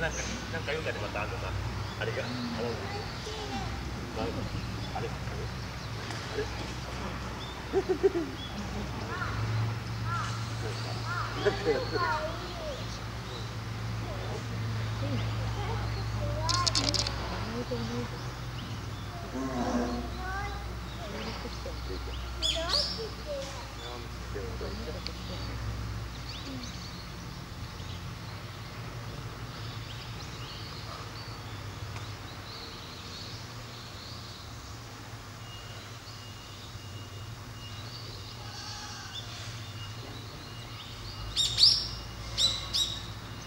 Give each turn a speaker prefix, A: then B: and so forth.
A: なんかなんか読んだりまたあのさあれがあれあれあれ？あれ。あれ。う you.